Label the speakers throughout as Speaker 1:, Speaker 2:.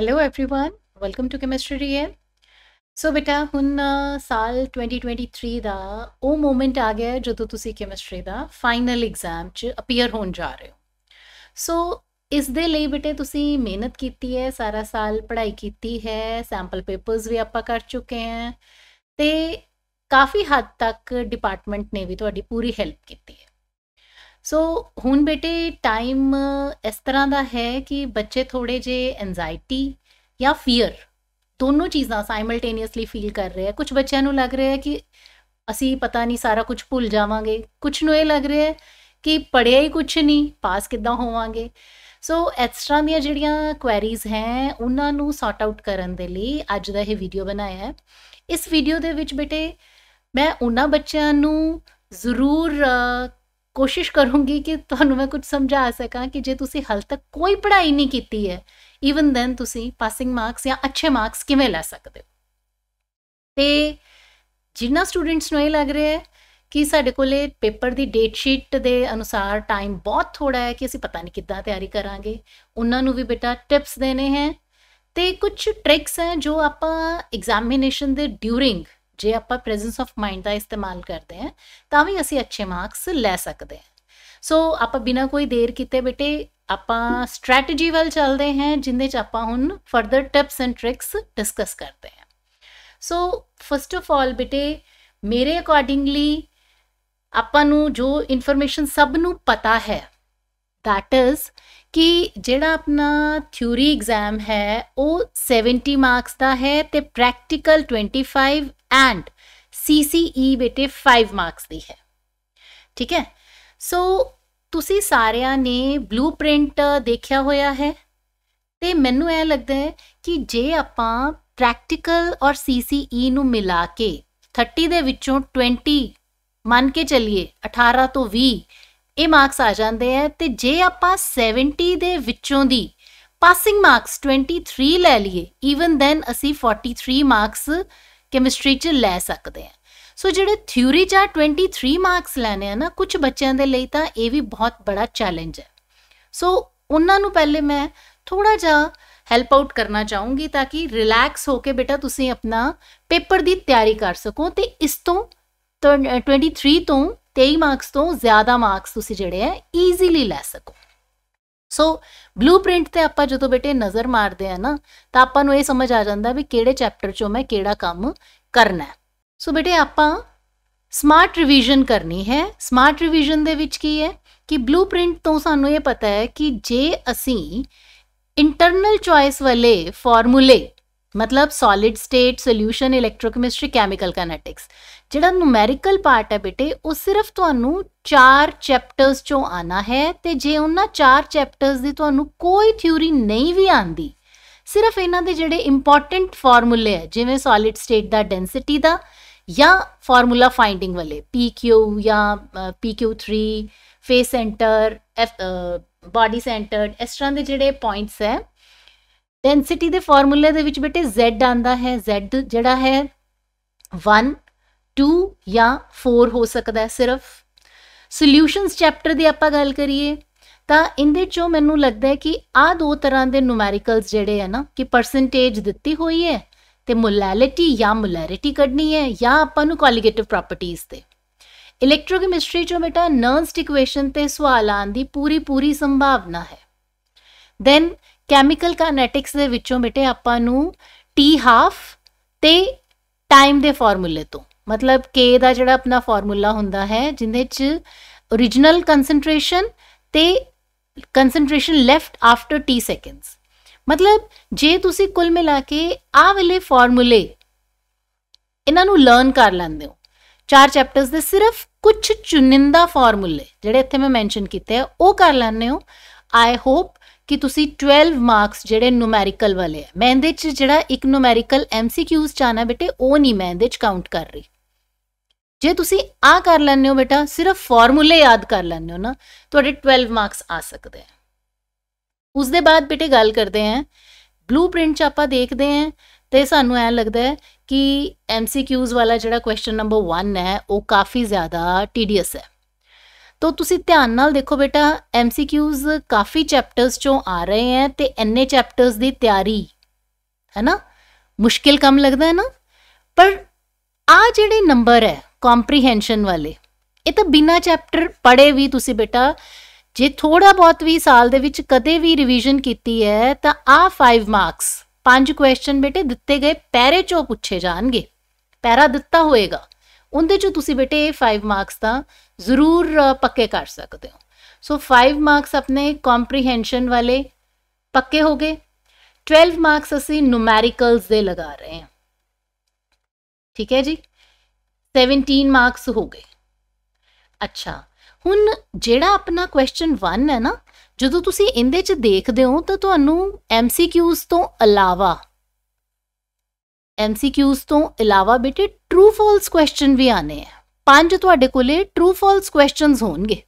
Speaker 1: hello everyone welcome to chemistry real so ਬੇਟਾ ਹੁਣ ਅ, ਸਾਲ 2023 ਦਾ ਉਹ ਮੂਮੈਂਟ ਆ ਗਿਆ ਹੈ ਜਦੋਂ ਤੁਸੀਂ ਕੈਮਿਸਟਰੀ ਦਾ ਫਾਈਨਲ ਐਗਜ਼ਾਮ 'ਚ ਅਪੀਅਰ ਹੋਣ ਜਾ ਰਹੇ ਹੋ ਸੋ ਇਸ ਦੇ ਲਈ ਬੇਟੇ ਤੁਸੀਂ ਮਿਹਨਤ ਕੀਤੀ ਹੈ ਸਾਰਾ ਸਾਲ ਪੜ੍ਹਾਈ ਕੀਤੀ ਹੈ ਸੈਂਪਲ ਪੇਪਰਸ ਵੀ ਆਪਾਂ ਕਰ ਚੁੱਕੇ ਹਾਂ ਤੇ ਕਾਫੀ ਹੱਦ ਤੱਕ ਡਿਪਾਰਟਮੈਂਟ ਨੇ ਵੀ ਤੁਹਾਡੀ ਪੂਰੀ ਹੈਲਪ ਕੀਤੀ ਹੈ ਸੋ ਹੁਣ ਬੇਟੇ ਟਾਈਮ ਇਸ ਤਰ੍ਹਾਂ ਦਾ ਹੈ ਕਿ ਬੱਚੇ ਥੋੜੇ ਜੇ ਐਂਜ਼ਾਇਟੀ ਜਾਂ ਫੀਅਰ ਦੋਨੋਂ ਚੀਜ਼ਾਂ ਸਾਈਮਲਟੇਨੀਅਸਲੀ ਫੀਲ ਕਰ ਰਹੇ ਆ। ਕੁਝ ਬੱਚਿਆਂ ਨੂੰ ਲੱਗ ਰਿਹਾ ਹੈ ਕਿ ਅਸੀਂ ਪਤਾ ਨਹੀਂ ਸਾਰਾ ਕੁਝ ਭੁੱਲ ਜਾਵਾਂਗੇ। ਕੁਝ ਨੂੰ ਇਹ ਲੱਗ ਰਿਹਾ ਹੈ ਕਿ ਪੜਿਆ ਹੀ ਕੁਝ ਨਹੀਂ ਪਾਸ ਕਿੱਦਾਂ ਹੋਵਾਂਗੇ। ਸੋ ਐਕਸਟਰਾ ਦੀਆਂ ਜਿਹੜੀਆਂ ਕੁਐਰੀਜ਼ ਹੈ, ਉਹਨਾਂ ਨੂੰ ਸੌਰਟ ਆਊਟ ਕਰਨ ਦੇ ਲਈ ਅੱਜ ਦਾ ਇਹ ਵੀਡੀਓ ਬਣਾਇਆ ਹੈ। ਇਸ ਵੀਡੀਓ ਦੇ ਵਿੱਚ ਬੇਟੇ ਮੈਂ ਉਹਨਾਂ ਬੱਚਿਆਂ ਨੂੰ ਜ਼ਰੂਰ ਕੋਸ਼ਿਸ਼ ਕਰੂੰਗੀ ਕਿ ਤੁਹਾਨੂੰ ਮੈਂ ਕੁਝ ਸਮਝਾ ਸਕਾਂ ਕਿ ਜੇ ਤੁਸੀਂ ਹਾਲ ਤੱਕ ਕੋਈ ਪੜ੍ਹਾਈ ਨਹੀਂ ਕੀਤੀ ਹੈ ਈਵਨ ਦੈਨ ਤੁਸੀਂ ਪਾਸਿੰਗ ਮਾਰਕਸ ਜਾਂ ਅੱਛੇ ਮਾਰਕਸ ਕਿਵੇਂ ਲੈ ਸਕਦੇ ਹੋ? ਤੇ ਜਿਨ੍ਹਾਂ ਸਟੂਡੈਂਟਸ ਨੂੰ ਇਹ ਲੱਗ ਰਿਹਾ ਹੈ ਕਿ ਸਾਡੇ ਕੋਲੇ ਪੇਪਰ ਦੀ ਡੇਟ ਸ਼ੀਟ ਦੇ ਅਨੁਸਾਰ ਟਾਈਮ ਬਹੁਤ ਥੋੜਾ ਹੈ ਕਿ ਅਸੀਂ ਪਤਾ ਨਹੀਂ ਕਿੱਦਾਂ ਤਿਆਰੀ ਕਰਾਂਗੇ, ਉਹਨਾਂ ਨੂੰ ਵੀ ਬੇਟਾ ਟਿਪਸ ਦੇਣੇ ਹੈ ਤੇ ਕੁਝ ਟ੍ਰਿਕਸ ਹੈ ਜੋ ਆਪਾਂ ਐਗਜ਼ਾਮੀਨੇਸ਼ਨ ਦੇ ਡਿਊਰਿੰਗ ਜੇ ਆਪਾਂ ਪ੍ਰੈਜ਼ੈਂਸ ਆਫ ਮਾਈਂਡ ਦਾ ਇਸਤੇਮਾਲ ਕਰਦੇ ਹਾਂ, ਤਾਂ ਵੀ ਅਸੀਂ ਅੱਛੇ ਮਾਰਕਸ ਲੈ ਸਕਦੇ ਹਾਂ। ਸੋ ਆਪਾਂ ਬਿਨਾਂ ਕੋਈ ਦੇਰ ਕੀਤੇ ਬੇਟੇ, ਆਪਾਂ ਸਟ੍ਰੈਟਜੀ ਵੱਲ ਚੱਲਦੇ ਹਾਂ, ਜਿੰਦੇ ਚ ਆਪਾਂ ਹੁਣ further tips and tricks discuss ਕਰਦੇ ਹਾਂ। ਸੋ ਫਸਟ ਆਫ ਆਲ ਬੇਟੇ, ਮੇਰੇ ਅਕੋਰਡਿੰਗਲੀ ਆਪਾਂ ਨੂੰ ਜੋ ਇਨਫੋਰਮੇਸ਼ਨ ਸਭ ਨੂੰ ਪਤਾ ਹੈ, that is ਕਿ ਜਿਹੜਾ ਆਪਣਾ ਥਿਊਰੀ ਐਗਜ਼ਾਮ ਹੈ, ਉਹ 70 ਮਾਰਕਸ ਦਾ ਹੈ ਤੇ ਪ੍ਰੈਕਟੀਕਲ 25 ਐਂਡ CCE ਬੇਟੇ 5 ਮਾਰਕਸ ਦੀ ਹੈ। ਠੀਕ ਹੈ? ਸੋ ਤੁਸੀਂ ਸਾਰਿਆਂ ਨੇ ਬਲੂਪ੍ਰਿੰਟ ਦੇਖਿਆ ਹੋਇਆ ਹੈ। ਤੇ ਮੈਨੂੰ ਇਹ ਲੱਗਦਾ ਹੈ ਕਿ ਜੇ ਆਪਾਂ ਪ੍ਰੈਕਟੀਕਲ ਔਰ CCE ਨੂੰ ਮਿਲਾ ਕੇ 30 ਦੇ ਵਿੱਚੋਂ 20 ਮੰਨ ਕੇ ਚੱਲੀਏ 18 ਤੋਂ 20 ਇਹ ਮਾਰਕਸ ਆ ਜਾਂਦੇ ਆ ਤੇ ਜੇ ਆਪਾਂ 70 ਦੇ ਵਿੱਚੋਂ ਦੀ ਪਾਸਿੰਗ ਮਾਰਕਸ 23 ਲੈ ਲਈਏ ਈਵਨ ਦੈਨ ਅਸੀਂ 43 ਮਾਰਕਸ ਕੈਮਿਸਟਰੀ 'ਚ ਲੈ ਸਕਦੇ ਹਾਂ ਸੋ ਜਿਹੜੇ ਥਿਊਰੀ 'ਚ ਆ 23 ਮਾਰਕਸ ਲੈਣੇ ਆ ਨਾ ਕੁਝ ਬੱਚਿਆਂ ਦੇ ਲਈ ਤਾਂ ਇਹ ਵੀ ਬਹੁਤ ਬੜਾ ਚੈਲੰਜ ਹੈ। ਸੋ ਉਹਨਾਂ ਨੂੰ ਪਹਿਲੇ ਮੈਂ ਥੋੜਾ ਜਿਹਾ ਹੈਲਪ ਆਊਟ ਕਰਨਾ ਚਾਹੂੰਗੀ ਤਾਂ ਕਿ ਰਿਲੈਕਸ ਹੋ ਕੇ ਬੇਟਾ ਤੁਸੀਂ ਆਪਣਾ ਪੇਪਰ ਦੀ ਤਿਆਰੀ ਕਰ ਸਕੋ ਤੇ ਇਸ ਤੋਂ ਤਾਂ 23 ਤੋਂ 23 ਮਾਰਕਸ ਤੋਂ ਜ਼ਿਆਦਾ ਮਾਰਕਸ ਤੁਸੀਂ ਜਿਹੜੇ ਆ ਈਜ਼ੀਲੀ ਲੈ ਸਕੋ। ਸੋ ਬਲੂਪ੍ਰਿੰਟ ਤੇ ਆਪਾਂ ਜਦੋਂ ਬੇਟੇ ਨਜ਼ਰ ਮਾਰਦੇ ਆ ਨਾ, ਤਾਂ ਆਪਾਂ ਨੂੰ ਇਹ ਸਮਝ ਆ ਜਾਂਦਾ ਵੀ ਕਿਹੜੇ ਚੈਪਟਰ ਚੋਂ ਮੈਂ ਕਿਹੜਾ ਕੰਮ ਕਰਨਾ ਹੈ। ਸੋ ਬੇਟੇ ਆਪਾਂ ਸਮਾਰਟ ਰਿਵੀਜ਼ਨ ਕਰਨੀ ਹੈ। ਸਮਾਰਟ ਰਿਵੀਜ਼ਨ ਦੇ ਵਿੱਚ ਕੀ ਹੈ ਕਿ ਬਲੂਪ੍ਰਿੰਟ ਤੋਂ ਸਾਨੂੰ ਇਹ ਪਤਾ ਹੈ ਕਿ ਜੇ ਅਸੀਂ ਇੰਟਰਨਲ ਚੁਆਇਸ ਵਾਲੇ ਫਾਰਮੂਲੇ ਮਤਲਬ solid state solution electrochemistry chemical kinetics ਜਿਹੜਾ ਨੂਮੈਰੀਕਲ ਪਾਰਟ ਹੈ ਬੇਟੇ, ਉਹ ਸਿਰਫ ਤੁਹਾਨੂੰ ਚਾਰ ਚੈਪਟਰਸ ਚੋਂ ਆਣਾ ਹੈ ਤੇ ਜੇ ਉਹਨਾਂ ਚਾਰ ਚੈਪਟਰਸ ਦੀ ਤੁਹਾਨੂੰ ਕੋਈ ਥਿਊਰੀ ਨਹੀਂ ਵੀ ਆਂਦੀ ਸਿਰਫ ਇਹਨਾਂ ਦੇ ਜਿਹੜੇ ਇੰਪੋਰਟੈਂਟ ਫਾਰਮੂਲੇ ਹੈ, ਜਿਵੇਂ ਸੋਲਿਡ ਸਟੇਟ ਦਾ ਡੈਂਸਿਟੀ ਦਾ ਜਾਂ ਫਾਰਮੂਲਾ ਫਾਈਂਡਿੰਗ ਵਾਲੇ PQ ਜਾਂ PQ3 face centre body centred ਇਸ ਤਰ੍ਹਾਂ ਦੇ ਜਿਹੜੇ ਪੁਆਇੰਟਸ ਹੈ ਡੈਂਸਿਟੀ ਦੇ ਫਾਰਮੂਲੇ ਦੇ ਵਿੱਚ ਬੇਟੇ Z ਆਂਦਾ ਹੈ, Z ਜਿਹੜਾ ਹੈ 1 2 ਜਾਂ 4 ਹੋ ਸਕਦਾ ਹੈ ਸਿਰਫ। ਸੋਲੂਸ਼ਨਸ ਚੈਪਟਰ ਦੀ ਆਪਾਂ ਗੱਲ ਕਰੀਏ, ਤਾਂ ਇਹਦੇ ਚੋਂ ਮੈਨੂੰ ਲੱਗਦਾ ਹੈ ਕਿ ਆ ਦੋ ਤਰ੍ਹਾਂ ਦੇ ਨੂਮੈਰੀਕਲਸ ਜਿਹੜੇ ਹੈ ਨਾ, ਕਿ ਪਰਸੈਂਟੇਜ ਦਿੱਤੀ ਹੋਈ ਹੈ ਤੇ ਮੋਲੈਲਿਟੀ ਜਾਂ ਮੋਲੈਰਿਟੀ ਕੱਢਣੀ ਹੈ ਜਾਂ ਆਪਾਂ ਨੂੰ ਕੋਲੀਗੇਟਿਵ ਪ੍ਰੋਪਰਟੀਆਂ ਤੇ। ਇਲੈਕਟ੍ਰੋਕੈਮਿਸਟਰੀ ਚੋਂ ਬੇਟਾ ਨਰਨਸਟ ਇਕੁਏਸ਼ਨ ਤੇ ਸਵਾਲ ਆਉਣ ਦੀ ਪੂਰੀ ਪੂਰੀ ਸੰਭਾਵਨਾ ਹੈ। ਦੈਨ ਕੈਮੀਕਲ ਕਾਈਨੈਟਿਕਸ ਦੇ ਵਿੱਚੋਂ ਬੇਟੇ ਆਪਾਂ ਨੂੰ T ਹਾਫ ਤੇ ਟਾਈਮ ਦੇ ਫਾਰਮੂਲੇ ਤੋਂ। ਮਤਲਬ K ਦਾ ਜਿਹੜਾ ਆਪਣਾ ਫਾਰਮੂਲਾ ਹੁੰਦਾ ਹੈ ਜਿੰਦੇ ਚ origignal concentration ਤੇ concentration left after t seconds ਮਤਲਬ ਜੇ ਤੁਸੀਂ ਕੁੱਲ ਮਿਲਾ ਕੇ ਆਹ ਵਾਲੇ ਫਾਰਮੂਲੇ ਇਹਨਾਂ ਨੂੰ ਲਰਨ ਕਰ ਲੈਂਦੇ ਹੋ, ਚਾਰ ਚੈਪਟਰਸ ਦੇ ਸਿਰਫ ਕੁਝ ਚੁਣਿੰਦਾ ਫਾਰਮੂਲੇ ਜਿਹੜੇ ਇੱਥੇ ਮੈਂ ਮੈਂਸ਼ਨ ਕੀਤੇ ਆ, ਉਹ ਕਰ ਲੈਂਦੇ ਹੋ। ਆਈ ਹੋਪ ਕਿ ਤੁਸੀਂ 12 ਮਾਰਕਸ ਜਿਹੜੇ ਨੂਮੈਰੀਕਲ ਵਾਲੇ ਆ। ਮੈਂ ਇਹਦੇ ਚ ਜਿਹੜਾ ਇੱਕ ਨੂਮੈਰੀਕਲ ਐਮਸੀਕਿਊਜ਼ ਚਾਹਨਾ ਬੇਟੇ, ਉਹ ਨਹੀਂ ਮੈਂ ਇਹਦੇ ਚ ਕਾਊਂਟ ਕਰ ਰਹੀ। ਜੇ ਤੁਸੀਂ ਆ ਕਰ ਲੈਂਦੇ ਹੋ ਬੇਟਾ, ਸਿਰਫ ਫਾਰਮੂਲੇ ਯਾਦ ਕਰ ਲੈਂਦੇ ਹੋ ਨਾ, ਤੁਹਾਡੇ 12 ਮਾਰਕਸ ਆ ਸਕਦੇ ਆ। ਉਸ ਦੇ ਬਾਅਦ ਬੇਟੇ ਗੱਲ ਕਰਦੇ ਆਂ ਬਲੂਪ੍ਰਿੰਟ ਚ ਆਪਾਂ ਦੇਖਦੇ ਆਂ, ਤੇ ਸਾਨੂੰ ਐ ਲੱਗਦਾ ਹੈ ਕਿ ਐਮਸੀਕਿਊਜ਼ ਵਾਲਾ ਜਿਹੜਾ ਕੁਐਸਚਨ ਨੰਬਰ 1 ਹੈ, ਉਹ ਕਾਫੀ ਜ਼ਿਆਦਾ ਟੀਡੀਅਸ ਹੈ। ਤੋ ਤੁਸੀਂ ਧਿਆਨ ਨਾਲ ਦੇਖੋ ਬੇਟਾ ਐਮਸੀਕਿਊਜ਼ ਕਾਫੀ ਚੈਪਟਰਸ ਚੋਂ ਆ ਰਹੇ ਹੈ ਤੇ ਐਨੇ ਚੈਪਟਰਸ ਦੀ ਤਿਆਰੀ ਹੈ ਨਾ ਮੁਸ਼ਕਿਲ ਕੰਮ ਲੱਗਦਾ ਹੈ ਨਾ? ਪਰ ਆ ਜਿਹੜੇ ਨੰਬਰ ਹੈ ਕੰਪਰੀਹੈਂਸ਼ਨ ਵਾਲੇ, ਇਹ ਤਾਂ ਬਿਨਾ ਚੈਪਟਰ ਪੜ੍ਹੇ ਵੀ ਤੁਸੀਂ ਬੇਟਾ, ਜੇ ਥੋੜਾ ਬਹੁਤ ਵੀ ਸਾਲ ਦੇ ਵਿੱਚ ਕਦੇ ਵੀ ਰਿਵੀਜ਼ਨ ਕੀਤੀ ਹੈ ਤਾਂ ਆ 5 ਮਾਰਕਸ ਪੰਜ ਕੁਐਸਚਨ ਬੇਟੇ ਦਿੱਤੇ ਗਏ ਪੈਰੇ ਚੋਂ ਪੁੱਛੇ ਜਾਣਗੇ ਪੈਰਾ ਦਿੱਤਾ ਹੋਏਗਾ। ਉਹਦੇ ਚੋਂ ਤੁਸੀਂ ਬੇਟੇ ਇਹ 5 ਮਾਰਕਸ ਤਾਂ ਜ਼ਰੂਰ ਪੱਕੇ ਕਰ ਸਕਦੇ ਹੋ। ਸੋ 5 ਮਾਰਕਸ ਆਪਣੇ ਕੰਪਰੀਹੈਂਸ਼ਨ ਵਾਲੇ ਪੱਕੇ ਹੋ ਗਏ। 12 ਮਾਰਕਸ ਅਸੀਂ ਨੂਮੈਰੀਕਲਸ ਦੇ ਲਗਾ ਰਹੇ ਹਾਂ। ਠੀਕ ਹੈ ਜੀ? 17 ਮਾਰਕਸ ਹੋ ਗਏ। ਅੱਛਾ, ਹੁਣ ਜਿਹੜਾ ਆਪਣਾ ਕੁਐਸਚਨ 1 ਹੈ ਨਾ, ਜਦੋਂ ਤੁਸੀਂ ਇਹਦੇ 'ਚ ਦੇਖਦੇ ਹੋ ਤਾਂ ਤੁਹਾਨੂੰ ਐਮਸੀਕਿਊਜ਼ ਤੋਂ ਇਲਾਵਾ ਐਮਸੀਕਿਊਜ਼ ਤੋਂ ਇਲਾਵਾ ਬੇਟੇ ਟਰੂ ਫਾਲਸ ਕੁਐਸਚਨ ਵੀ ਆਨੇ ਆ। ਪੰਜ ਤੁਹਾਡੇ ਕੋਲੇ ਟਰੂ ਫਾਲਸ ਕੁਐਸਚਨਸ ਹੋਣਗੇ।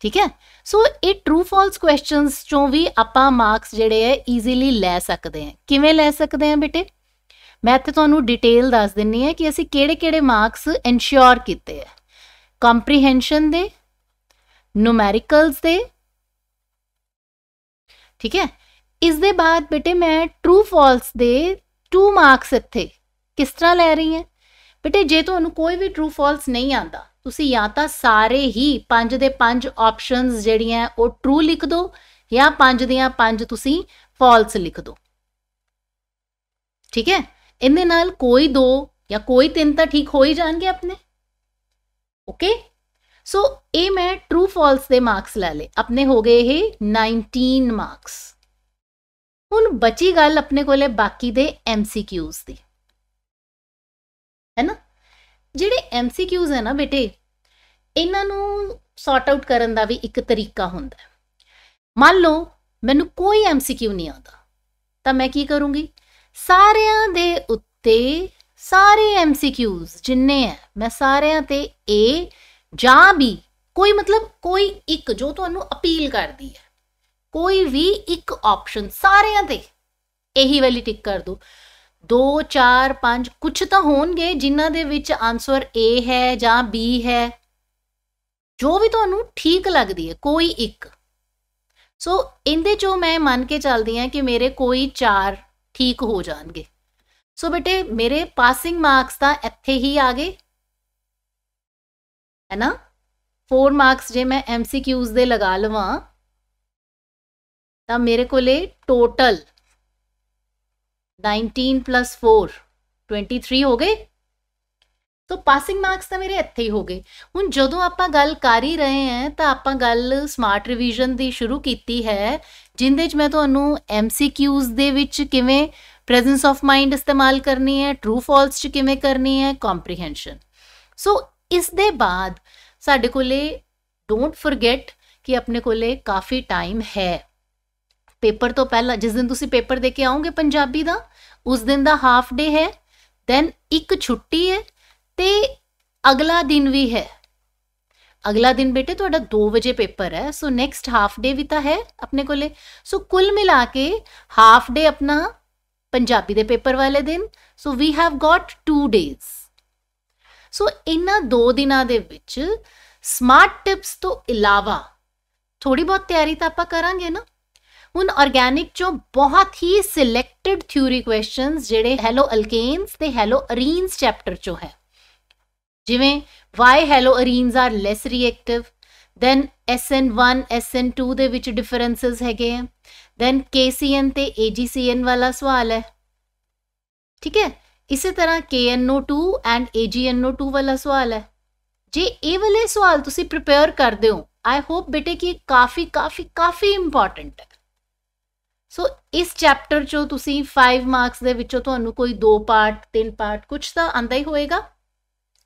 Speaker 1: ਠੀਕ ਹੈ? ਸੋ ਇਹ ਟਰੂ ਫਾਲਸ ਕੁਐਸਚਨਸ ਚੋਂ ਵੀ ਆਪਾਂ ਮਾਰਕਸ ਜਿਹੜੇ ਹੈ ਈਜ਼ੀਲੀ ਲੈ ਸਕਦੇ ਹਾਂ ਕਿਵੇਂ ਲੈ ਸਕਦੇ ਹਾਂ ਬੇਟੇ? ਮੈਂ ਇੱਥੇ ਤੁਹਾਨੂੰ ਡਿਟੇਲ ਦੱਸ ਦਿੰਨੀ ਹੈ ਕਿ ਅਸੀਂ ਕਿਹੜੇ-ਕਿਹੜੇ ਮਾਰਕਸ ਇਨਸ਼ੋਰ ਕੀਤੇ ਹੈ ਕੰਪਰੀਹੈਂਸ਼ਨ ਦੇ ਨੂਮੈਰੀਕਲਸ ਦੇ, ਠੀਕ ਹੈ? ਇਸ ਦੇ ਬਾਅਦ ਬੇਟੇ ਮੈਂ ਟਰੂ ਫਾਲਸ ਦੇ 2 ਮਾਰਕਸ ਇੱਥੇ। ਕਿਸ ਤਰ੍ਹਾਂ ਲੈ ਰਹੀ ਹਾਂ? ਬੇਟੇ, ਜੇ ਤੁਹਾਨੂੰ ਕੋਈ ਵੀ ਟਰੂ ਫਾਲਸ ਨਹੀਂ ਆਂਦਾ ਤੁਸੀਂ ਜਾਂ ਤਾਂ ਸਾਰੇ ਹੀ ਪੰਜ ਦੇ ਪੰਜ ਆਪਸ਼ਨਸ ਜਿਹੜੀਆਂ ਉਹ ਟਰੂ ਲਿਖ ਦਿਓ ਜਾਂ ਪੰਜ ਦੀਆਂ ਪੰਜ ਤੁਸੀਂ ਫਾਲਸ ਲਿਖ ਦਿਓ ਠੀਕ ਹੈ? ਇਹਦੇ ਨਾਲ ਕੋਈ ਦੋ ਜਾਂ ਕੋਈ ਤਿੰਨ ਤਾਂ ਠੀਕ ਹੋ ਹੀ ਜਾਣਗੇ ਆਪਣੇ। ਓਕੇ ਸੋ ਇਹ ਮੈਂ ਟਰੂ ਫਾਲਸ ਦੇ ਮਾਰਕਸ ਲੈ ਲੇ ਆਪਣੇ ਹੋ ਗਏ ਇਹ 19 ਮਾਰਕਸ ਹੁਣ ਬਚੀ ਗੱਲ ਆਪਣੇ ਕੋਲੇ ਬਾਕੀ ਦੇ ਐਮਸੀਕਿਊਜ਼ ਦੀ। ਹੈ ਨਾ ਜਿਹੜੇ ਐਮਸੀਕਿਊਜ਼ ਹੈ ਨਾ ਬੇਟੇ, ਇਹਨਾਂ ਨੂੰ ਸੌਰਟ ਆਊਟ ਕਰਨ ਦਾ ਵੀ ਇੱਕ ਤਰੀਕਾ ਹੁੰਦਾ ਹੈ। ਮੰਨ ਲਓ, ਮੈਨੂੰ ਕੋਈ ਐਮਸੀਕਿਊ ਨਹੀਂ ਆਉਂਦਾ, ਤਾਂ ਮੈਂ ਕੀ ਕਰੂੰਗੀ? ਸਾਰਿਆਂ ਦੇ ਉੱਤੇ ਸਾਰੇ ਐਮਸੀਕਿਊਜ਼ ਜਿੰਨੇ ਹੈ, ਮੈਂ ਸਾਰਿਆਂ ਤੇ A ਜਾਂ B, ਕੋਈ ਮਤਲਬ ਕੋਈ ਇੱਕ ਜੋ ਤੁਹਾਨੂੰ ਅਪੀਲ ਕਰਦੀ ਹੈ। ਕੋਈ ਵੀ ਇੱਕ ਆਪਸ਼ਨ ਸਾਰਿਆਂ ਤੇ ਇਹੀ ਵਾਲੀ ਟਿਕ ਕਰ ਦੋ। 2 4 5 ਕੁਝ ਤਾਂ ਹੋਣਗੇ ਜਿਨ੍ਹਾਂ ਦੇ ਵਿੱਚ ਆਨਸਰ A ਹੈ ਜਾਂ B ਹੈ। ਜੋ ਵੀ ਤੁਹਾਨੂੰ ਠੀਕ ਲੱਗਦੀ ਹੈ, ਕੋਈ ਇੱਕ। ਸੋ ਇਹਦੇ ਚੋਂ ਮੈਂ ਮੰਨ ਕੇ ਚੱਲਦੀ ਹਾਂ ਕਿ ਮੇਰੇ ਕੋਈ 4 ਠੀਕ ਹੋ ਜਾਣਗੇ। ਸੋ ਬੇਟੇ, ਮੇਰੇ ਪਾਸਿੰਗ ਮਾਰਕਸ ਤਾਂ ਇੱਥੇ ਹੀ ਆ ਗਏ। ਹੈ ਨਾ? 4 ਮਾਰਕਸ ਜੇ ਮੈਂ ਐਮਸੀਕਿਊਜ਼ ਦੇ ਲਗਾ ਲਵਾਂ ਤਾਂ ਮੇਰੇ ਕੋਲੇ ਟੋਟਲ 19 4 23 ਹੋ ਗਏ। ਸੋ ਪਾਸਿੰਗ ਮਾਰਕਸ ਤਾਂ ਮੇਰੇ ਇੱਥੇ ਹੀ ਹੋ ਗਏ। ਹੁਣ ਜਦੋਂ ਆਪਾਂ ਗੱਲ ਕਰ ਹੀ ਰਹੇ ਹਾਂ, ਤਾਂ ਆਪਾਂ ਗੱਲ ਸਮਾਰਟ ਰਿਵੀਜ਼ਨ ਦੀ ਸ਼ੁਰੂ ਕੀਤੀ ਹੈ, ਜਿੰਦੇ ਵਿੱਚ ਮੈਂ ਤੁਹਾਨੂੰ ਐਮਸੀਕਿਊਜ਼ ਦੇ ਵਿੱਚ ਕਿਵੇਂ ਪ੍ਰੈਜ਼ੈਂਸ ਆਫ ਮਾਈਂਡ ਇਸਤੇਮਾਲ ਕਰਨੀ ਹੈ ਟਰੂ ਫਾਲਸ ਚ ਕਿਵੇਂ ਕਰਨੀ ਹੈ ਕੰਪਰੀਹੈਂਸ਼ਨ ਸੋ ਇਸ ਦੇ ਬਾਅਦ ਸਾਡੇ ਕੋਲੇ ਡੋਨਟ ਫੋਰਗੇਟ ਕਿ ਆਪਣੇ ਕੋਲੇ ਕਾਫੀ ਟਾਈਮ ਹੈ। ਪੇਪਰ ਤੋਂ ਪਹਿਲਾਂ, ਜਿਸ ਦਿਨ ਤੁਸੀਂ ਪੇਪਰ ਦੇ ਕੇ ਆਓਗੇ ਪੰਜਾਬੀ ਦਾ, ਉਸ ਦਿਨ ਦਾ ਹਾਫ ਡੇ ਹੈ ਦੈਨ ਇੱਕ ਛੁੱਟੀ ਹੈ ਤੇ ਅਗਲਾ ਦਿਨ ਵੀ ਹੈ। ਅਗਲਾ ਦਿਨ ਬੇਟੇ ਤੁਹਾਡਾ 2 ਵਜੇ ਪੇਪਰ ਹੈ ਸੋ ਨੈਕਸਟ ਹਾਫ ਡੇ ਵੀ ਤਾਂ ਹੈ ਆਪਣੇ ਕੋਲੇ। ਸੋ ਕੁੱਲ ਮਿਲਾ ਕੇ ਹਾਫ ਡੇ ਆਪਣਾ ਪੰਜਾਬੀ ਦੇ ਪੇਪਰ ਵਾਲੇ ਦਿਨ so we have got 2 days so ਇਹਨਾਂ ਦੋ ਦਿਨਾਂ ਦੇ ਵਿੱਚ ਸਮਾਰਟ ਟਿਪਸ ਤੋਂ ਇਲਾਵਾ ਥੋੜੀ ਬਹੁਤ ਤਿਆਰੀ ਤਾਂ ਆਪਾਂ ਕਰਾਂਗੇ ਨਾ ਹੁਣ ਆਰਗੈਨਿਕ ਚੋਂ ਬਹੁਤ ਹੀ ਸਿਲੈਕਟਡ ਥਿਊਰੀ ਕੁਐਸਚਨਸ ਜਿਹੜੇ ਹੈਲੋ ਅਲਕੇਨਸ ਤੇ ਹੈਲੋ ਅਰੀਨਸ ਚੈਪਟਰ ਚੋਂ ਹੈ ਜਿਵੇਂ why haloarenes are less reactive than SN1 SN2 ਦੇ ਵਿੱਚ ਡਿਫਰੈਂਸਸ ਹੈਗੇ ਆ ਦੈਨ KCN ਤੇ AGCN ਵਾਲਾ ਸਵਾਲ ਹੈ ਠੀਕ ਹੈ ਇਸੇ ਤਰ੍ਹਾਂ KNO2 ਐਂਡ AGNO2 ਵਾਲਾ ਸਵਾਲ ਹੈ ਜੇ ਇਹ ਵਾਲੇ ਸਵਾਲ ਤੁਸੀਂ ਪ੍ਰਿਪੇਅਰ ਕਰਦੇ ਹੋ ਆਈ ਹੋਪ ਬੇਟੇ ਕਿ ਕਾਫੀ ਕਾਫੀ ਕਾਫੀ ਇੰਪੋਰਟੈਂਟ ਹੈ ਸੋ ਇਸ ਚੈਪਟਰ ਚੋਂ ਤੁਸੀਂ 5 ਮਾਰਕਸ ਦੇ ਵਿੱਚੋਂ ਤੁਹਾਨੂੰ ਕੋਈ ਦੋ ਪਾਰਟ ਤਿੰਨ ਪਾਰਟ ਕੁਝ ਤਾਂ ਆਂਦਾ ਹੀ ਹੋਏਗਾ।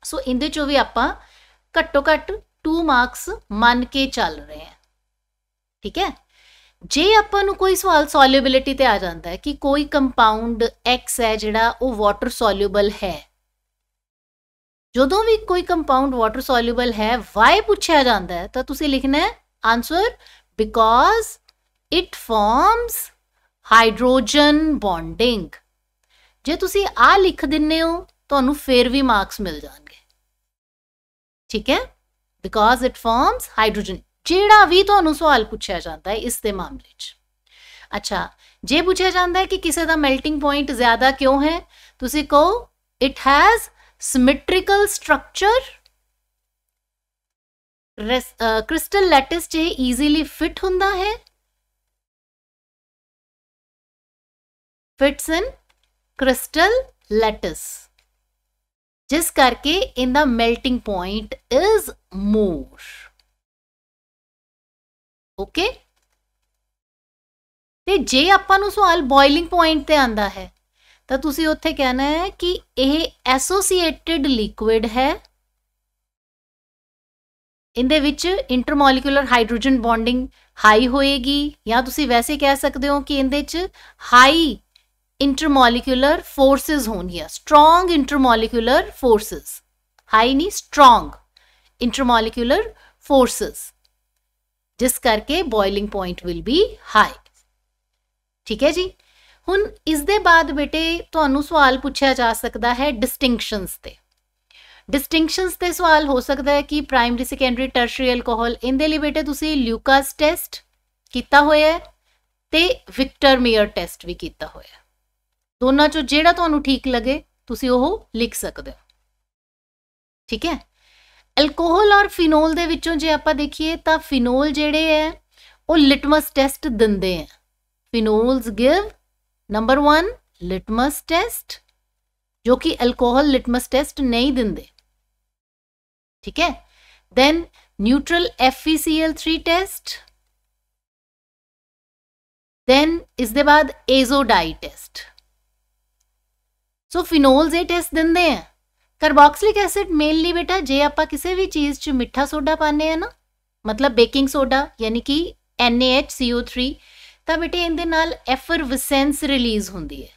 Speaker 1: ਸੋ ਇਹਦੇ ਚੋਂ ਵੀ ਆਪਾਂ ਘੱਟੋ ਘੱਟ 2 ਮਾਰਕਸ ਮੰਨ ਕੇ ਚੱਲ ਰਹੇ ਹਾਂ। ਠੀਕ ਹੈ? ਜੇ ਆਪਾਂ ਨੂੰ ਕੋਈ ਸਵਾਲ ਸੋਲਿਊਬਿਲਿਟੀ ਤੇ ਆ ਜਾਂਦਾ ਹੈ ਕਿ ਕੋਈ ਕੰਪਾਊਂਡ X ਹੈ ਜਿਹੜਾ ਉਹ ਵਾਟਰ ਸੋਲਿਊਬਲ ਹੈ। ਜਦੋਂ ਵੀ ਕੋਈ ਕੰਪਾਊਂਡ ਵਾਟਰ ਸੋਲਿਊਬਲ ਹੈ Y ਪੁੱਛਿਆ ਜਾਂਦਾ ਹੈ, ਤਾਂ ਤੁਸੀਂ ਲਿਖਣਾ ਹੈ answer because it forms hydrogen bonding. ਜੇ ਤੁਸੀਂ ਆ ਲਿਖ ਦਿੰਨੇ ਹੋ, ਤੁਹਾਨੂੰ ਫੇਰ ਵੀ ਮਾਰਕਸ ਮਿਲ ਜਾਣਗੇ। ਠੀਕ ਹੈ? ਬਿਕੋਜ਼ ਇਟ ਫਾਰਮਸ ਹਾਈਡਰੋਜਨ ਜਿਹੜਾ ਵੀ ਤੁਹਾਨੂੰ ਸਵਾਲ ਪੁੱਛਿਆ ਜਾਂਦਾ ਹੈ ਇਸ ਦੇ ਮਾਮਲੇ 'ਚ। ਅੱਛਾ, ਜੇ ਪੁੱਛਿਆ ਜਾਂਦਾ ਹੈ ਕਿ ਕਿਸੇ ਦਾ ਮੈਲਟਿੰਗ ਪੁਆਇੰਟ ਜ਼ਿਆਦਾ ਕਿਉਂ ਹੈ, ਤੁਸੀਂ ਕਹੋ it has symmetrical structure crystal lattice 'ਚ ਈਜ਼ੀਲੀ ਫਿਟ ਹੁੰਦਾ ਹੈ। ਫਿਟਸ ਇਨ ਕ੍ਰਿਸਟਲ ਲੈਟਿਸ ਜਿਸ ਕਰਕੇ ਇਹਦਾ melting point is more okay ਤੇ ਜੇ ਆਪਾਂ ਨੂੰ ਸਵਾਲ ਬੋਇਲਿੰਗ ਪੁਆਇੰਟ ਤੇ ਆਂਦਾ ਹੈ ਤਾਂ ਤੁਸੀਂ ਉੱਥੇ ਕਹਿਣਾ ਹੈ ਕਿ ਇਹ ਐਸੋਸੀਏਟਿਡ ਲਿਕੁਇਡ ਹੈ ਇਹਦੇ ਵਿੱਚ ਇੰਟਰਮੋਲੀਕੂਲਰ ਹਾਈਡਰੋਜਨ ਬੌਂਡਿੰਗ ਹਾਈ ਹੋਏਗੀ ਜਾਂ ਤੁਸੀਂ ਵੈਸੇ ਕਹਿ ਸਕਦੇ ਹੋ ਕਿ ਇਹਦੇ ਵਿੱਚ ਹਾਈ ਇੰਟਰਮੋਲੀਕੂਲਰ ਫੋਰਸਸ ਹੋਣਗੀਆਂ ਸਟਰੋਂਗ ਇੰਟਰਮੋਲੀਕੂਲਰ ਫੋਰਸਸ ਹਾਈ ਨਹੀਂ ਸਟਰੋਂਗ ਇੰਟਰਮੋਲੀਕੂਲਰ ਫੋਰਸਸ ਜਿਸ ਕਰਕੇ boiling point will be high ਠੀਕ ਹੈ ਜੀ? ਹੁਣ ਇਸ ਦੇ ਬਾਅਦ ਬੇਟੇ ਤੁਹਾਨੂੰ ਸਵਾਲ ਪੁੱਛਿਆ ਜਾ ਸਕਦਾ ਹੈ ਡਿਸਟਿੰਕਸ਼ਨਸ ਤੇ। ਡਿਸਟਿੰਕਸ਼ਨਸ ਤੇ ਸਵਾਲ ਹੋ ਸਕਦਾ ਹੈ ਕਿ ਪ੍ਰਾਇਮਰੀ ਸੈਕੰਡਰੀ ਟਰਸ਼ਰੀ ਅਲਕੋਹਲ ਇਹਦੇ ਲਈ ਬੇਟੇ ਤੁਸੀਂ ਲਿਊਕਾਸ ਟੈਸਟ ਕੀਤਾ ਹੋਇਆ ਹੈ ਤੇ ਵਿਕਟਰ ਮੀਅਰ ਟੈਸਟ ਵੀ ਕੀਤਾ ਹੋਇਆ ਦੋਨਾਂ ਚੋਂ ਜਿਹੜਾ ਤੁਹਾਨੂੰ ਠੀਕ ਲੱਗੇ, ਤੁਸੀਂ ਉਹ ਲਿਖ ਸਕਦੇ ਹੋ। ਠੀਕ ਹੈ? ਅਲਕੋਹਲ ਔਰ ਫਿਨੋਲ ਦੇ ਵਿੱਚੋਂ ਜੇ ਆਪਾਂ ਦੇਖੀਏ ਤਾਂ ਫਿਨੋਲ ਜਿਹੜੇ ਹੈ, ਉਹ ਲਿਟਮਸ ਟੈਸਟ ਦਿੰਦੇ ਆ phenols give number 1 litmus test ਜੋ ਕਿ ਅਲਕੋਹਲ ਲਿਟਮਸ ਟੈਸਟ ਨਹੀਂ ਦਿੰਦੇ। ਠੀਕ ਹੈ? Then neutral FeCl3 test then ਇਸ ਦੇ ਬਾਅਦ ਏਜ਼ੋਡਾਈ ਟੈਸਟ ਸੋ ਫਿਨੋਲਸ ਇਹ ਟੈਸਟ ਦਿੰਦੇ ਆ। ਕਾਰਬੋਕਸਿਲਿਕ ਐਸਿਡ ਮੇਨਲੀ ਬੇਟਾ, ਜੇ ਆਪਾਂ ਕਿਸੇ ਵੀ ਚੀਜ਼ 'ਚ ਮਿੱਠਾ ਸੋਡਾ ਪਾਉਂਦੇ ਆ ਨਾ, ਮਤਲਬ ਬੇਕਿੰਗ ਸੋਡਾ ਯਾਨੀ ਕਿ NaHCO3 ਤਾਂ ਬੇਟੇ ਇਹਦੇ ਨਾਲ ਐਫਰਵਸੈਂਸ ਰਿਲੀਜ਼ ਹੁੰਦੀ ਹੈ।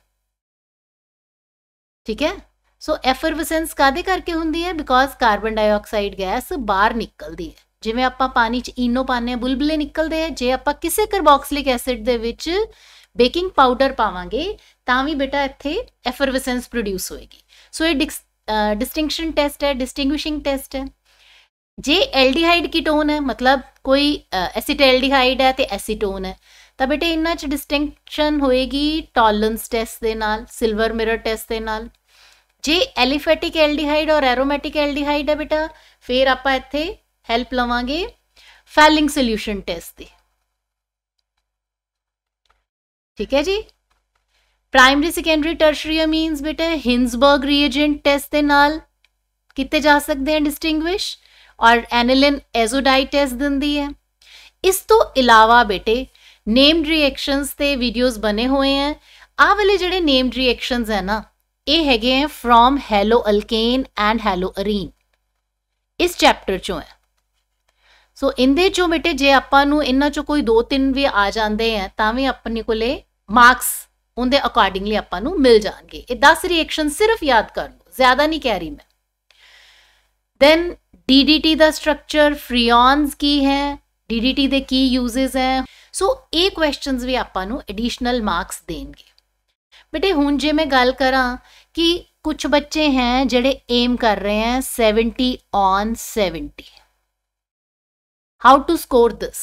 Speaker 1: ਠੀਕ ਹੈ? ਸੋ ਐਫਰਵਸੈਂਸ ਕਾਦੇ ਕਰਕੇ ਹੁੰਦੀ ਹੈ? ਬਿਕੋਜ਼ ਕਾਰਬਨ ਡਾਈਆਕਸਾਈਡ ਗੈਸ ਬਾਹਰ ਨਿਕਲਦੀ ਹੈ। ਜਿਵੇਂ ਆਪਾਂ ਪਾਣੀ 'ਚ ਇਨੋ ਪਾਉਂਦੇ ਆ ਬੁਲਬੁਲੇ ਨਿਕਲਦੇ ਆ। ਜੇ ਆਪਾਂ ਕਿਸੇ ਕਾਰਬੋਕਸਿਲਿਕ ਐਸਿਡ ਦੇ ਵਿੱਚ ਬੇਕਿੰਗ ਪਾਊਡਰ ਪਾਵਾਂਗੇ ਤਾਂ ਵੀ ਬੇਟਾ ਇੱਥੇ ਐਫਰਵਸੈਂਸ ਪ੍ਰੋਡਿਊਸ ਹੋਏਗੀ ਸੋ ਇਹ ਡਿਸਟਿੰਕਸ਼ਨ ਟੈਸਟ ਹੈ ਡਿਸਟਿੰਗੁਇਸ਼ਿੰਗ ਟੈਸਟ ਹੈ ਜੇ ਐਲਡੀਹਾਈਡ ਕੀਟੋਨ ਹੈ ਮਤਲਬ ਕੋਈ ਐਸੀਟੈਲਡੀਹਾਈਡ ਹੈ ਤੇ ਐਸੀਟੋਨ ਹੈ ਤਾਂ ਬੇਟੇ ਇਹਨਾਂ 'ਚ ਡਿਸਟਿੰਕਸ਼ਨ ਹੋਏਗੀ ਟੋਲਰੈਂਸ ਟੈਸਟ ਦੇ ਨਾਲ ਸਿਲਵਰ ਮਿਰਰ ਟੈਸਟ ਦੇ ਨਾਲ ਜੇ ਐਲੀਫੈਟਿਕ ਐਲਡੀਹਾਈਡ ਔਰ ਐਰੋਮੈਟਿਕ ਐਲਡੀਹਾਈਡ ਹੈ ਬੇਟਾ ਫਿਰ ਆਪਾਂ ਇੱਥੇ ਹੈਲਪ ਲਵਾਂਗੇ ਫੈਲਿੰਗ ਸੋਲੂਸ਼ਨ ਟੈਸਟ ਦੀ ਠੀਕ ਹੈ ਜੀ ਪ੍ਰਾਇਮਰੀ ਸੈਕੰਡਰੀ ਟਰਸ਼ਰੀ ਅਮੀਨਸ ਬੇਟਾ ਹਿੰਸਬਰਗ ਰੀਏਜੈਂਟ ਟੈਸਟ ਦੇ ਨਾਲ ਕਿਤੇ ਜਾ ਸਕਦੇ ਹਨ ਡਿਸਟਿੰਗੁਇਸ਼ ਔਰ ਐਨਿਲਿਨ ਐਜ਼ੋਡਾਈ ਟੈਸਟ ਦਿੰਦੀ ਹੈ ਇਸ ਤੋਂ ਇਲਾਵਾ ਬੇਟੇ ਨੇਮਡ ਰਿਐਕਸ਼ਨਸ ਤੇ ਵੀਡੀਓਜ਼ ਬਣੇ ਹੋਏ ਆ ਆਹ ਵਾਲੇ ਜਿਹੜੇ ਨੇਮਡ ਰਿਐਕਸ਼ਨਸ ਹੈ ਨਾ ਇਹ ਹੈਗੇ ਹੈ from haloalkane and haloarene ਇਸ ਚੈਪਟਰ ਚੋਂ ਹੈ ਸੋ ਇਹਦੇ ਚੋਂ ਬੇਟੇ ਜੇ ਆਪਾਂ ਨੂੰ ਇਹਨਾਂ ਚੋਂ ਕੋਈ ਦੋ ਤਿੰਨ ਵੀ ਆ ਜਾਂਦੇ ਆ ਤਾਂ ਵੀ ਆਪਣੇ ਕੋਲੇ ਮਾਰਕਸ ਉਹਦੇ ਅਕੋਰਡਿੰਗਲੀ ਆਪਾਂ ਨੂੰ ਮਿਲ ਜਾਣਗੇ। ਇਹ 10 ਰਿਐਕਸ਼ਨ ਸਿਰਫ ਯਾਦ ਕਰ ਲਓ, ਜ਼ਿਆਦਾ ਨਹੀਂ ਕਹਿ ਰਹੀ ਮੈਂ। ਦੈਨ DDT ਦਾ ਸਟਰਕਚਰ ਫ੍ਰੀਓਨਸ ਕੀ ਹੈ DDT ਦੇ ਕੀ ਯੂਜ਼ਸ ਹੈ। ਸੋ ਇਹ ਕੁਐਸਚਨਸ ਵੀ ਆਪਾਂ ਨੂੰ ਐਡੀਸ਼ਨਲ ਮਾਰਕਸ ਦੇਣਗੇ। ਬੇਟੇ, ਹੁਣ ਜੇ ਮੈਂ ਗੱਲ ਕਰਾਂ ਕਿ ਕੁਝ ਬੱਚੇ ਹੈ ਜਿਹੜੇ ਏਮ ਕਰ ਰਹੇ ਹੈ 70 on 70 how to score this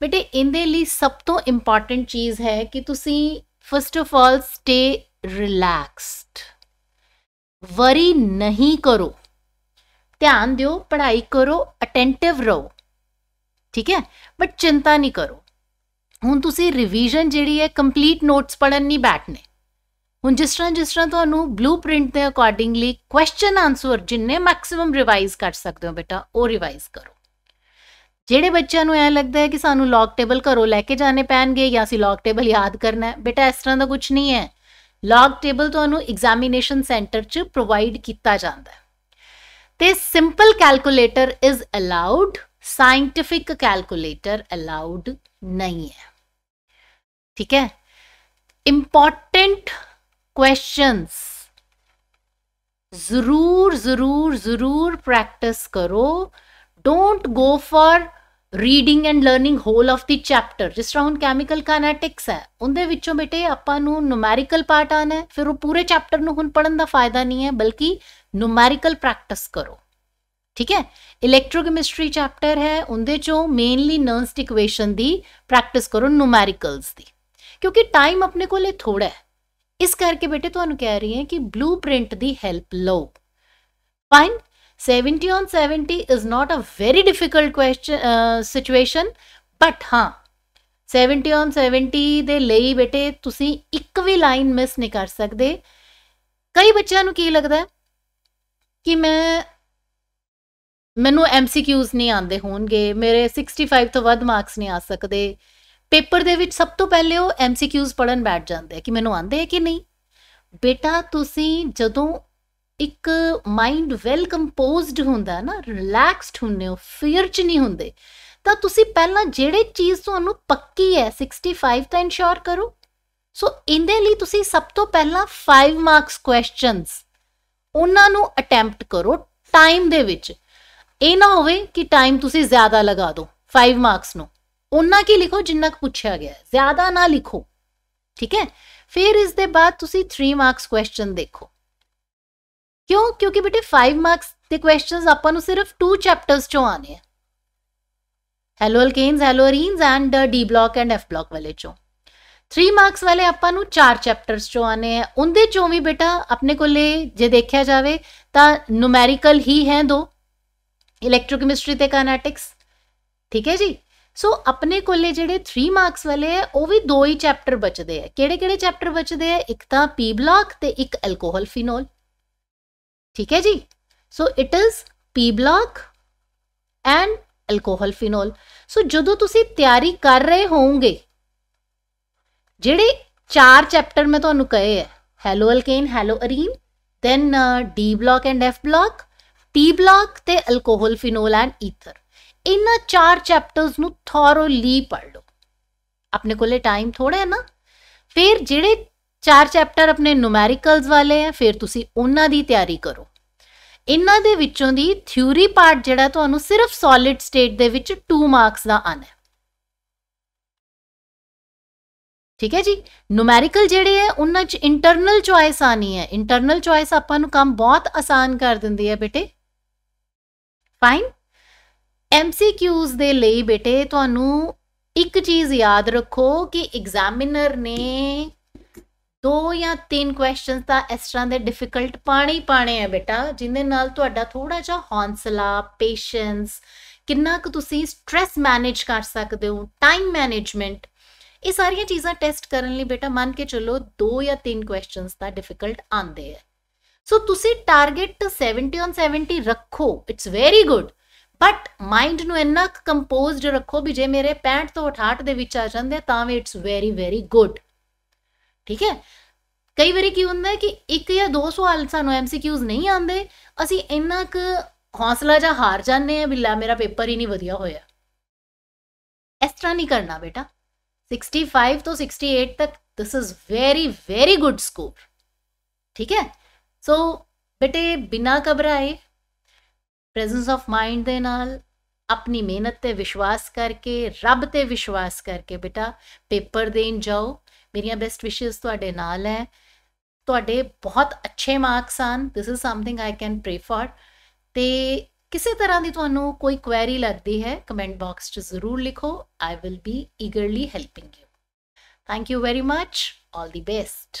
Speaker 1: ਬੇਟੇ, ਇਹਦੇ ਲਈ ਸਭ ਤੋਂ ਇੰਪੋਰਟੈਂਟ ਚੀਜ਼ ਹੈ ਕਿ ਤੁਸੀਂ first of all stay relaxed worry ਨਹੀਂ ਕਰੋ ਧਿਆਨ ਦਿਓ ਪੜ੍ਹਾਈ ਕਰੋ ਅਟੈਂਟਿਵ ਰਹੋ ਠੀਕ ਹੈ ਬਟ ਚਿੰਤਾ ਨਹੀਂ ਕਰੋ ਹੁਣ ਤੁਸੀਂ ਰਿਵੀਜ਼ਨ ਜਿਹੜੀ ਹੈ ਕੰਪਲੀਟ ਨੋਟਸ ਪੜਨ ਨਹੀਂ ਬੈਠਨੇ ਹੁਣ ਜਿਸ ਤਰ੍ਹਾਂ ਜਿਸ ਤਰ੍ਹਾਂ ਤੁਹਾਨੂੰ ਬਲੂਪ੍ਰਿੰਟ ਦੇ ਅਕੋਰਡਿੰਗਲੀ ਕੁਐਸਚਨ ਆਨਸਰ ਜਿੰਨੇ ਮੈਕਸਿਮਮ ਰਿਵਾਈਜ਼ ਕਰ ਸਕਦੇ ਹੋ ਬੇਟਾ ਉਹ ਰਿਵਾਈਜ਼ ਕਰੋ ਜਿਹੜੇ ਬੱਚਿਆਂ ਨੂੰ ਐ ਲੱਗਦਾ ਹੈ ਕਿ ਸਾਨੂੰ ਲੌਗ ਟੇਬਲ ਘਰੋਂ ਲੈ ਕੇ ਜਾਣੇ ਪੈਣਗੇ ਜਾਂ ਅਸੀਂ ਲੌਗ ਟੇਬਲ ਯਾਦ ਕਰਨਾ ਹੈ, ਬੇਟਾ ਇਸ ਤਰ੍ਹਾਂ ਦਾ ਕੁਝ ਨਹੀਂ ਹੈ। ਲੌਗ ਟੇਬਲ ਤੁਹਾਨੂੰ ਐਗਜ਼ਾਮੀਨੇਸ਼ਨ ਸੈਂਟਰ 'ਚ ਪ੍ਰੋਵਾਈਡ ਕੀਤਾ ਜਾਂਦਾ ਹੈ। ਤੇ simple calculator is allowed scientific calculator allowed ਨਹੀਂ ਹੈ। ਠੀਕ ਹੈ? ਇੰਪੋਰਟੈਂਟ ਕੁਐਸਚਨਸ ਜ਼ਰੂਰ ਜ਼ਰੂਰ ਜ਼ਰੂਰ ਪ੍ਰੈਕਟਿਸ ਕਰੋ। Don't go for reading and learning whole of the chapter ਜਿਸ ਤਰ੍ਹਾਂ ਹੁਣ ਕੈਮੀਕਲ ਕਾਇਨੈਟਿਕਸ ਹੈ, ਉਹਦੇ ਵਿੱਚੋਂ ਬੇਟੇ ਆਪਾਂ ਨੂੰ ਨੂਮੈਰੀਕਲ ਪਾਰਟ ਆਣਾ ਹੈ, ਫਿਰ ਉਹ ਪੂਰੇ ਚੈਪਟਰ ਨੂੰ ਹੁਣ ਪੜਨ ਦਾ ਫਾਇਦਾ ਨਹੀਂ ਹੈ, ਬਲਕਿ ਨੂਮੈਰੀਕਲ ਪ੍ਰੈਕਟਿਸ ਕਰੋ। ਠੀਕ ਹੈ? ਇਲੈਕਟ੍ਰੋਕੈਮਿਸਟਰੀ ਚੈਪਟਰ ਹੈ, ਉਹਦੇ ਚੋਂ ਮੇਨਲੀ ਨਰਨਸਟ ਇਕੁਏਸ਼ਨ ਦੀ ਪ੍ਰੈਕਟਿਸ ਕਰੋ ਨੂਮੈਰੀਕਲਸ ਦੀ। ਕਿਉਂਕਿ ਟਾਈਮ ਆਪਣੇ ਕੋਲੇ ਥੋੜਾ ਹੈ। ਇਸ ਕਰਕੇ ਬੇਟੇ ਤੁਹਾਨੂੰ ਕਹਿ ਰਹੀ ਹਾਂ ਕਿ ਬਲੂਪ੍ਰਿੰਟ ਦੀ ਹੈਲਪ ਲਓ। 70 on 70 is not a very difficult question uh, situation but ਹਾਂ 70 on 70 ਦੇ ਲਈ ਬੇਟੇ ਤੁਸੀਂ ਇੱਕ ਵੀ ਲਾਈਨ ਮਿਸ ਨਹੀਂ ਕਰ ਸਕਦੇ। ਕਈ ਬੱਚਿਆਂ ਨੂੰ ਕੀ ਲੱਗਦਾ ਕਿ ਮੈਂ ਮੈਨੂੰ ਐਮਸੀਕਿਊਜ਼ ਨਹੀਂ ਆਉਂਦੇ ਹੋਣਗੇ ਮੇਰੇ 65 ਤੋਂ ਵੱਧ ਮਾਰਕਸ ਨਹੀਂ ਆ ਸਕਦੇ। ਪੇਪਰ ਦੇ ਵਿੱਚ ਸਭ ਤੋਂ ਪਹਿਲੇ ਉਹ ਐਮਸੀਕਿਊਜ਼ ਪੜਨ ਬੈਠ ਜਾਂਦੇ ਕਿ ਮੈਨੂੰ ਆਉਂਦੇ ਹੈ ਕਿ ਨਹੀਂ। ਬੇਟਾ ਤੁਸੀਂ ਜਦੋਂ ਇੱਕ ਮਾਈਂਡ ਵੈਲ ਕੰਪੋਜ਼ਡ ਹੁੰਦਾ ਨਾ ਰਿਲੈਕਸਡ ਹੁੰਨੇ ਹੋ ਫੀਅਰ ਚ ਨਹੀਂ ਹੁੰਦੇ। ਤਾਂ ਤੁਸੀਂ ਪਹਿਲਾਂ ਜਿਹੜੇ ਚੀਜ਼ ਤੁਹਾਨੂੰ ਪੱਕੀ ਹੈ 65 ਤਾਂ ਇਨਸ਼ੋਰ ਕਰੋ। ਸੋ ਇਹਦੇ ਲਈ ਤੁਸੀਂ ਸਭ ਤੋਂ ਪਹਿਲਾਂ 5 ਮਾਰਕਸ ਕੁਐਸਚਨਸ ਉਹਨਾਂ ਨੂੰ ਅਟੈਂਪਟ ਕਰੋ ਟਾਈਮ ਦੇ ਵਿੱਚ। ਇਹ ਨਾ ਹੋਵੇ ਕਿ ਟਾਈਮ ਤੁਸੀਂ ਜ਼ਿਆਦਾ ਲਗਾ ਦਿਓ 5 ਮਾਰਕਸ ਨੂੰ। ਉਹਨਾਂ ਕੀ ਲਿਖੋ ਜਿੰਨਾ ਕੁ ਪੁੱਛਿਆ ਗਿਆ ਹੈ, ਜ਼ਿਆਦਾ ਨਾ ਲਿਖੋ। ਠੀਕ ਹੈ? ਫਿਰ ਇਸ ਦੇ ਬਾਅਦ ਤੁਸੀਂ 3 ਮਾਰਕਸ ਕੁਐਸਚਨ ਦੇਖੋ। ਕਿਉਂ? ਕਿਉਂਕਿ ਬੇਟੇ 5 ਮਾਰਕਸ ਦੇ ਕੁਐਸਚਨਸ ਆਪਾਂ ਨੂੰ ਸਿਰਫ 2 ਚੈਪਟਰਸ ਚੋਂ ਆਨੇ ਆ। Haloalkanes haloarenes and D block and F block ਵਾਲੇ ਚੋਂ। 3 ਮਾਰਕਸ ਵਾਲੇ ਆਪਾਂ ਨੂੰ 4 ਚੈਪਟਰਸ ਚੋਂ ਆਨੇ ਆ। ਉਹਦੇ ਚੋਂ ਵੀ ਬੇਟਾ ਆਪਣੇ ਕੋਲੇ ਜੇ ਦੇਖਿਆ ਜਾਵੇ ਤਾਂ ਨੂਮੈਰੀਕਲ ਹੀ ਹੈ ਦੋ। ਇਲੈਕਟ੍ਰੋਕੈਮਿਸਟਰੀ ਤੇ ਕਾਇਨੈਟਿਕਸ ਠੀਕ ਹੈ ਜੀ? ਸੋ ਆਪਣੇ ਕੋਲੇ ਜਿਹੜੇ 3 ਮਾਰਕਸ ਵਾਲੇ ਆ, ਉਹ ਵੀ ਦੋ ਹੀ ਚੈਪਟਰ ਬਚਦੇ ਆ। ਕਿਹੜੇ ਕਿਹੜੇ ਚੈਪਟਰ ਬਚਦੇ ਆ? ਇੱਕ ਤਾਂ ਪੀ ਬਲੌਕ ਤੇ ਇੱਕ ਐਲਕੋਹਲ ਫਿਨੋਲ ਠੀਕ ਹੈ ਜੀ? So it is P block and alcohol phenol so ਜਦੋਂ ਤੁਸੀਂ ਤਿਆਰੀ ਕਰ ਰਹੇ ਹੋਵੋਗੇ, ਜਿਹੜੇ ਚਾਰ ਚੈਪਟਰ ਮੈਂ ਤੁਹਾਨੂੰ ਕਹੇ ਹੈ halo alkane halo arene then D block and F block P block ਤੇ ਐਲਕੋਹਲ ਫਿਨੋਲ ਐਂਡ ਈਥਰ ਇਹਨਾਂ ਚਾਰ ਚੈਪਟਰਸ ਨੂੰ ਥੋਰੋਲੀ ਪੜ੍ਹ ਲਓ। ਆਪਣੇ ਕੋਲੇ ਟਾਈਮ ਥੋੜਾ ਹੈ ਨਾ? ਫਿਰ ਜਿਹੜੇ ਚਾਰ ਚੈਪਟਰ ਆਪਣੇ ਨੂਮੈਰੀਕਲਸ ਵਾਲੇ ਆ, ਫਿਰ ਤੁਸੀਂ ਉਹਨਾਂ ਦੀ ਤਿਆਰੀ ਕਰੋ। ਇਹਨਾਂ ਦੇ ਵਿੱਚੋਂ ਦੀ ਥਿਊਰੀ ਪਾਰਟ ਜਿਹੜਾ ਤੁਹਾਨੂੰ ਸਿਰਫ ਸੋਲਿਡ ਸਟੇਟ ਦੇ ਵਿੱਚ 2 ਮਾਰਕਸ ਦਾ ਆਣਾ ਹੈ। ਠੀਕ ਹੈ ਜੀ? ਨੂਮੈਰੀਕਲ ਜਿਹੜੇ ਹੈ ਉਹਨਾਂ 'ਚ ਇੰਟਰਨਲ ਚੁਆਇਸ ਆਣੀ ਹੈ। ਇੰਟਰਨਲ ਚੁਆਇਸ ਆਪਾਂ ਨੂੰ ਕੰਮ ਬਹੁਤ ਆਸਾਨ ਕਰ ਦਿੰਦੀ ਹੈ ਬੇਟੇ। ਫਾਈਨ ਐਮਸੀਕਿਊਜ਼ ਦੇ ਲਈ ਬੇਟੇ, ਤੁਹਾਨੂੰ ਇੱਕ ਚੀਜ਼ ਯਾਦ ਰੱਖੋ ਕਿ ਐਗਜ਼ਾਮਿਨਰ ਨੇ ਦੋ ਜਾਂ ਤਿੰਨ ਕੁਐਸਚਨਸ ਤਾਂ ਇਸ ਤਰ੍ਹਾਂ ਦੇ ਡਿਫਿਕਲਟ ਹੀ ਪਾਣੇ ਆ ਬੇਟਾ, ਜਿੰਦੇ ਨਾਲ ਤੁਹਾਡਾ ਥੋੜਾ ਜਿਹਾ ਹੌਂਸਲਾ ਪੇਸ਼ੈਂਸ ਕਿੰਨਾ ਕੁ ਤੁਸੀਂ ਸਟ्रेस ਮੈਨੇਜ ਕਰ ਸਕਦੇ ਹੋ ਟਾਈਮ ਮੈਨੇਜਮੈਂਟ ਇਹ ਸਾਰੀਆਂ ਚੀਜ਼ਾਂ ਟੈਸਟ ਕਰਨ ਲਈ ਬੇਟਾ ਮੰਨ ਕੇ ਚੱਲੋ ਦੋ ਜਾਂ ਤਿੰਨ ਕੁਐਸਚਨਸ ਤਾਂ ਡਿਫਿਕਲਟ ਆਉਂਦੇ ਆ। ਸੋ ਤੁਸੀਂ ਟਾਰਗੇਟ 70 ਔਨ 70 ਰੱਖੋ it's very good but mind ਨੂੰ ਇੰਨਾ ਕੰਪੋਜ਼ਡ ਰੱਖੋ ਵੀ ਜੇ ਮੇਰੇ 65 ਤੋਂ 68 ਦੇ ਵਿੱਚ ਆ ਜਾਂਦੇ ਤਾਂ ਵੀ ਇਟਸ ਵੈਰੀ ਵੈਰੀ ਗੁੱਡ ਠੀਕ ਹੈ? ਕਈ ਵਾਰੀ ਕੀ ਹੁੰਦਾ ਕਿ ਇੱਕ ਜਾਂ ਦੋ ਸਵਾਲ ਸਾਨੂੰ ਐਮਸੀਕਿਊਜ਼ ਨਹੀਂ ਆਉਂਦੇ, ਅਸੀਂ ਇੰਨਾ ਕੁ ਹੌਸਲਾ ਜਾਂ ਹਾਰ ਜਾਂਦੇ ਆ ਬਿੱਲਾ ਮੇਰਾ ਪੇਪਰ ਹੀ ਨਹੀਂ ਵਧੀਆ ਹੋਇਆ। ਇਸ ਤਰ੍ਹਾਂ ਨਹੀਂ ਕਰਨਾ ਬੇਟਾ। 65 ਤੋਂ 68 ਤੱਕ this is very very good score ਠੀਕ ਹੈ? ਸੋ ਬੇਟੇ ਬਿਨਾ ਘਬਰਾਏ ਪ੍ਰੈਜ਼ੈਂਸ ਆਫ ਮਾਈਂਡ ਦੇ ਨਾਲ, ਆਪਣੀ ਮਿਹਨਤ ਤੇ ਵਿਸ਼ਵਾਸ ਕਰਕੇ, ਰੱਬ ਤੇ ਵਿਸ਼ਵਾਸ ਕਰਕੇ ਬੇਟਾ, ਪੇਪਰ ਦੇਣ ਜਾਓ। ਮੇਰੀਆਂ ਬੈਸਟ ਵਿਸ਼ੇਸ ਤੁਹਾਡੇ ਨਾਲ ਹੈ। ਤੁਹਾਡੇ ਬਹੁਤ ਅੱਛੇ marks on this is something I can pray for ਤੇ ਕਿਸੇ ਤਰ੍ਹਾਂ ਦੀ ਤੁਹਾਨੂੰ ਕੋਈ ਕੁਐਰੀ ਲੱਗਦੀ ਹੈ ਕਮੈਂਟ ਬਾਕਸ 'ਚ ਜ਼ਰੂਰ ਲਿਖੋ। I will be eagerly helping you thank you very much all the best